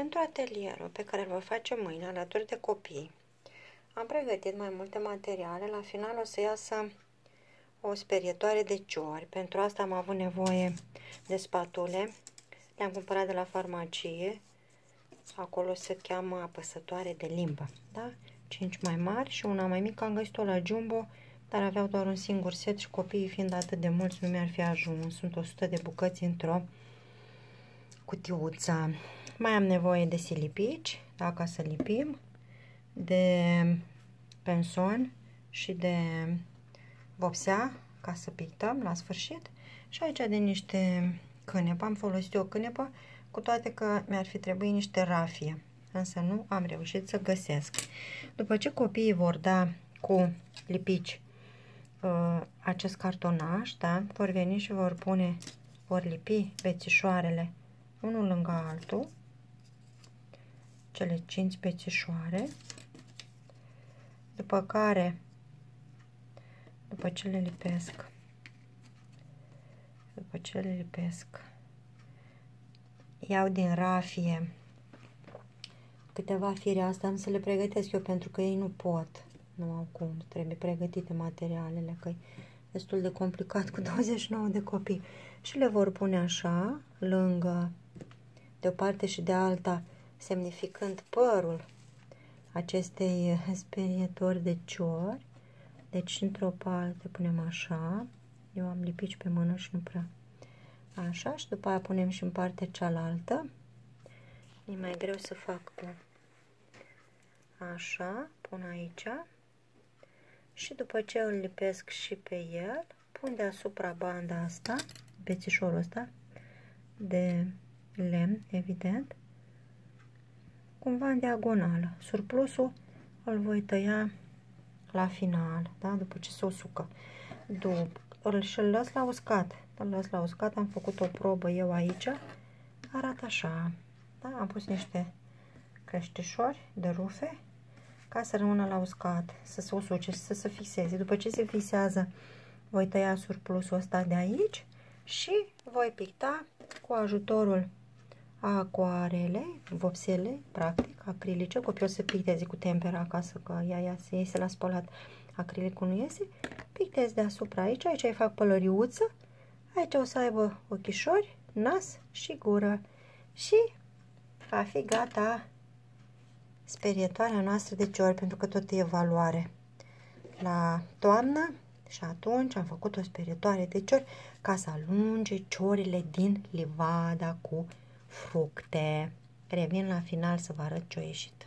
Pentru atelierul pe care îl voi face mâine alături de copii, am pregătit mai multe materiale. La final o să iasă o sperietoare de ciori. Pentru asta am avut nevoie de spatule. Le-am cumpărat de la farmacie. Acolo se cheamă apăsătoare de limbă. Da? 5 mai mari și una mai mică. Am găsit-o la Jumbo, dar aveau doar un singur set și copiii fiind atât de mulți nu mi-ar fi ajuns. Sunt 100 de bucăți într-o cutiuță. Mai am nevoie de silipici, da, ca să lipim, de penson și de vopsea, ca să pictăm la sfârșit. Și aici de niște cânepă. Am folosit o cânepă, cu toate că mi-ar fi trebuit niște rafie. Însă nu am reușit să găsesc. După ce copiii vor da cu lipici uh, acest cartonaș, da, vor veni și vor pune, vor lipi bețișoarele unul lângă altul, cele 5 bețișoare, după care, după ce le lipesc, după ce le lipesc, iau din rafie câteva fire asta am să le pregătesc eu pentru că ei nu pot, nu au cum, trebuie pregătite materialele, că e destul de complicat cu 29 de copii. Și le vor pune așa, lângă de o parte și de alta, semnificând părul acestei sperietori de ciori. Deci, într-o parte punem așa, eu am lipit pe mână și nu prea așa, și după aia punem și în partea cealaltă. E mai greu să fac cu așa, pun aici și după ce îl lipesc și pe el, pun deasupra banda asta, bețișorul ăsta de lemn, evident, cumva în diagonală. Surplusul îl voi tăia la final, da? după ce se usucă. După, îl, și îl las la uscat. Îl las la uscat, am făcut o probă eu aici. Arată așa. Da? Am pus niște creștișori de rufe ca să rămână la uscat, să se usuce și să se fixeze. După ce se fixează, voi tăia surplusul ăsta de aici și voi picta cu ajutorul acoarele, vopsele, practic, acrilice, copiii o să picteze cu tempera acasă, că ea, ea se iese la spălat, acrilicul nu iese, pictez deasupra aici, aici îi fac pălăriuță, aici o să aibă ochișori, nas și gură. Și va fi gata sperietoarea noastră de ciori, pentru că tot e evaluare la toamnă și atunci am făcut o sperietoare de ciori ca să alunge ciorile din livada cu fructe. Revin la final să vă arăt ce a ieșit.